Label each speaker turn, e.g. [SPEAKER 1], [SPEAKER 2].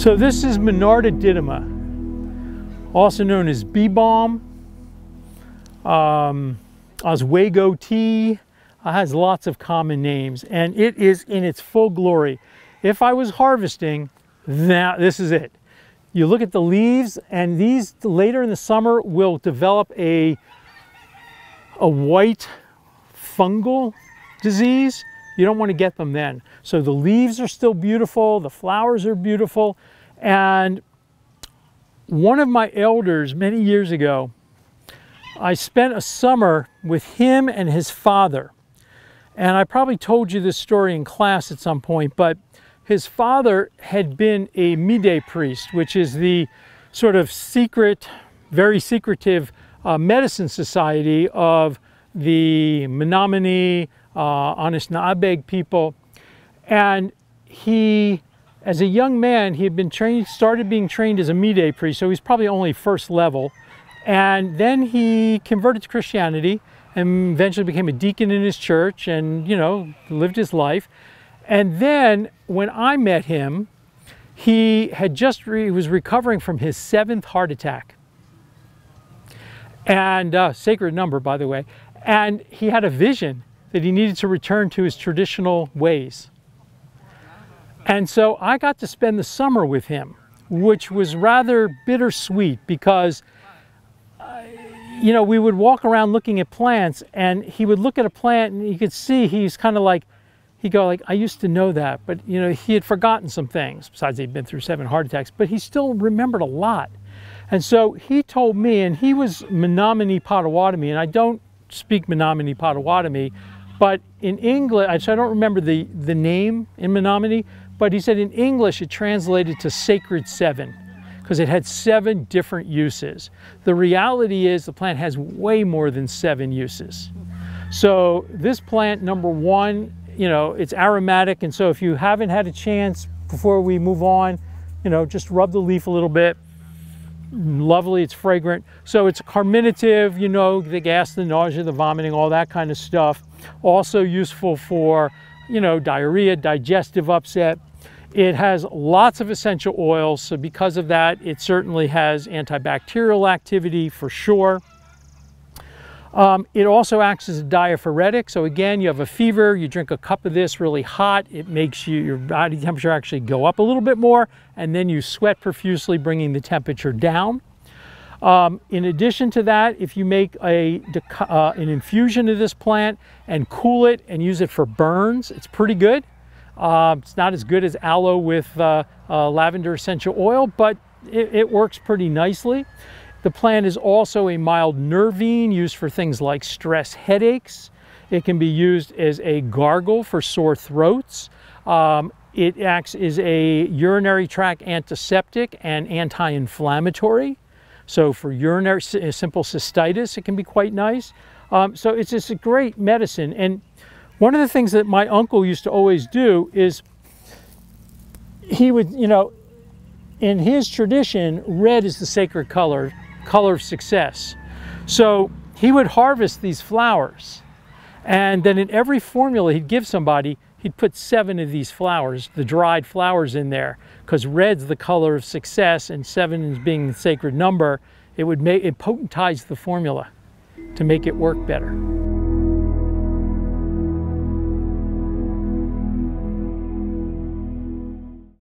[SPEAKER 1] So this is Monarda didyma, also known as bee balm, um, Oswego tea, uh, has lots of common names, and it is in its full glory. If I was harvesting, that this is it. You look at the leaves, and these later in the summer will develop a, a white fungal disease you don't want to get them then. So the leaves are still beautiful, the flowers are beautiful, and one of my elders many years ago, I spent a summer with him and his father. And I probably told you this story in class at some point, but his father had been a Mide priest, which is the sort of secret, very secretive uh, medicine society of the Menominee, uh, Anishinaabeg people. And he, as a young man, he had been trained, started being trained as a Mide priest, so he's probably only first level. And then he converted to Christianity and eventually became a deacon in his church and, you know, lived his life. And then when I met him, he had just, was recovering from his seventh heart attack. And uh, sacred number, by the way. And he had a vision that he needed to return to his traditional ways. And so I got to spend the summer with him, which was rather bittersweet because, uh, you know, we would walk around looking at plants and he would look at a plant and you could see he's kind of like, he'd go like, I used to know that, but you know, he had forgotten some things besides he'd been through seven heart attacks, but he still remembered a lot. And so he told me, and he was Menominee Potawatomi, and I don't speak Menominee Potawatomi, but in English, I don't remember the, the name in Menominee, but he said in English it translated to sacred seven because it had seven different uses. The reality is the plant has way more than seven uses. So this plant, number one, you know, it's aromatic. And so if you haven't had a chance before we move on, you know, just rub the leaf a little bit lovely, it's fragrant. So it's carminative, you know, the gas, the nausea, the vomiting, all that kind of stuff. Also useful for, you know, diarrhea, digestive upset. It has lots of essential oils, so because of that, it certainly has antibacterial activity for sure. Um, it also acts as a diaphoretic. So again, you have a fever, you drink a cup of this really hot, it makes you, your body temperature actually go up a little bit more, and then you sweat profusely, bringing the temperature down. Um, in addition to that, if you make a, uh, an infusion of this plant and cool it and use it for burns, it's pretty good. Uh, it's not as good as aloe with uh, uh lavender essential oil, but it, it works pretty nicely. The plant is also a mild nervine used for things like stress headaches. It can be used as a gargle for sore throats. Um, it acts as a urinary tract antiseptic and anti-inflammatory. So for urinary simple cystitis, it can be quite nice. Um, so it's just a great medicine. And one of the things that my uncle used to always do is he would, you know, in his tradition, red is the sacred color color of success. So he would harvest these flowers and then in every formula he'd give somebody, he'd put seven of these flowers, the dried flowers in there, because red's the color of success and seven is being the sacred number, it would make it potentize the formula to make it work better.